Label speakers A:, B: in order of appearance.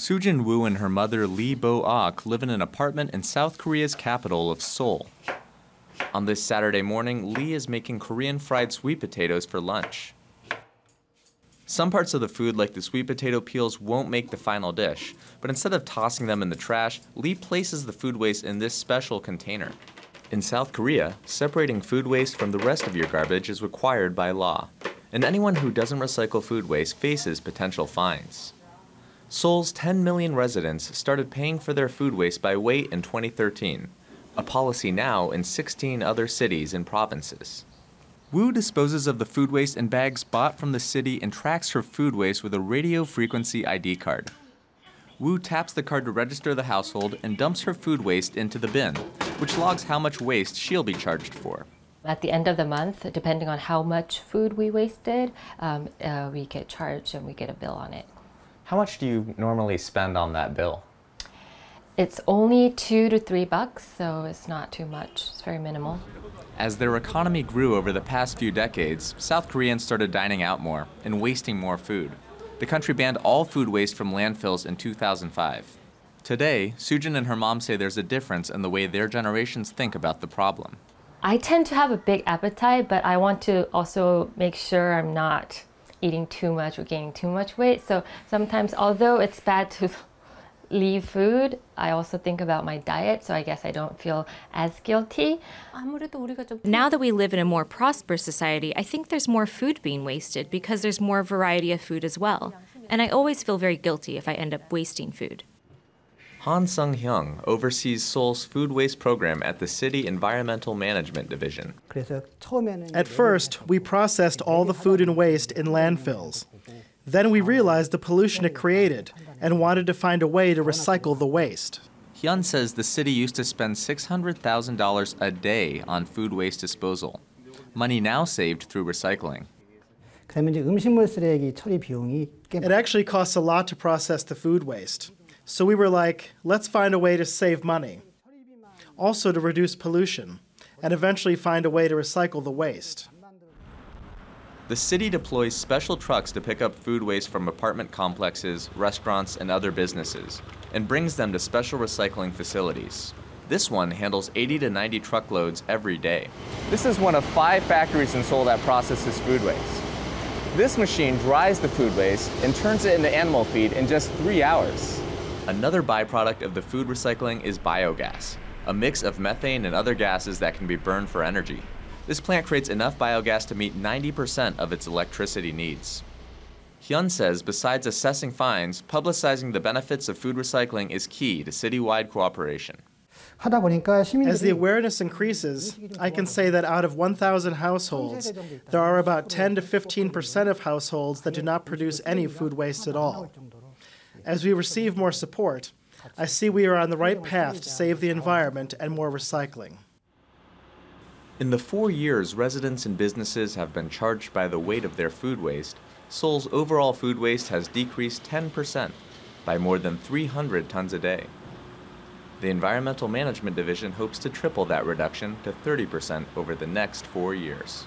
A: Sujin Woo and her mother Lee Bo Ok live in an apartment in South Korea's capital of Seoul. On this Saturday morning, Lee is making Korean fried sweet potatoes for lunch. Some parts of the food, like the sweet potato peels, won't make the final dish, but instead of tossing them in the trash, Lee places the food waste in this special container. In South Korea, separating food waste from the rest of your garbage is required by law, and anyone who doesn't recycle food waste faces potential fines. Seoul's 10 million residents started paying for their food waste by weight in 2013, a policy now in 16 other cities and provinces. Woo disposes of the food waste in bags bought from the city and tracks her food waste with a radio frequency ID card. Woo taps the card to register the household and dumps her food waste into the bin, which logs how much waste she'll be charged for.
B: At the end of the month, depending on how much food we wasted, um, uh, we get charged and we get a bill on it.
A: How much do you normally spend on that bill?
B: It's only two to three bucks, so it's not too much. It's very minimal.
A: As their economy grew over the past few decades, South Koreans started dining out more and wasting more food. The country banned all food waste from landfills in 2005. Today, Sujin and her mom say there's a difference in the way their generations think about the problem.
B: I tend to have a big appetite, but I want to also make sure I'm not eating too much or gaining too much weight. So sometimes, although it's bad to leave food, I also think about my diet, so I guess I don't feel as guilty.
C: Now that we live in a more prosperous society, I think there's more food being wasted because there's more variety of food as well. And I always feel very guilty if I end up wasting food.
A: Han Sung Hyung oversees Seoul's food waste program at the City Environmental Management Division.
D: At first, we processed all the food and waste in landfills. Then we realized the pollution it created and wanted to find a way to recycle the waste.
A: Hyun says the city used to spend $600,000 a day on food waste disposal, money now saved through recycling.
D: It actually costs a lot to process the food waste. So we were like, let's find a way to save money, also to reduce pollution, and eventually find a way to recycle the waste.
A: The city deploys special trucks to pick up food waste from apartment complexes, restaurants, and other businesses, and brings them to special recycling facilities. This one handles 80 to 90 truckloads every day. This is one of five factories in Seoul that processes food waste. This machine dries the food waste and turns it into animal feed in just three hours. Another byproduct of the food recycling is biogas, a mix of methane and other gases that can be burned for energy. This plant creates enough biogas to meet 90% of its electricity needs. Hyun says besides assessing fines, publicizing the benefits of food recycling is key to citywide cooperation.
D: As the awareness increases, I can say that out of 1,000 households, there are about 10 to 15 percent of households that do not produce any food waste at all. As we receive more support, I see we are on the right path to save the environment and more recycling.
A: In the four years residents and businesses have been charged by the weight of their food waste, Seoul's overall food waste has decreased 10% by more than 300 tons a day. The Environmental Management Division hopes to triple that reduction to 30% over the next four years.